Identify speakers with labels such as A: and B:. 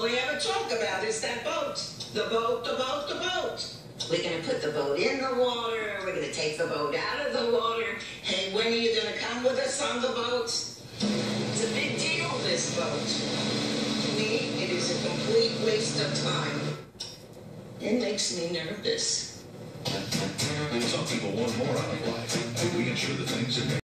A: all they ever talk about is that boat. The boat, the boat, the boat. We're gonna put the boat in the water. We're gonna take the boat out of the water. Hey, when are you gonna come with us on the boat? It's a big deal, this boat. To me, it is a complete waste of time. It makes me nervous.
B: Some people want more out of life, and we ensure the things that make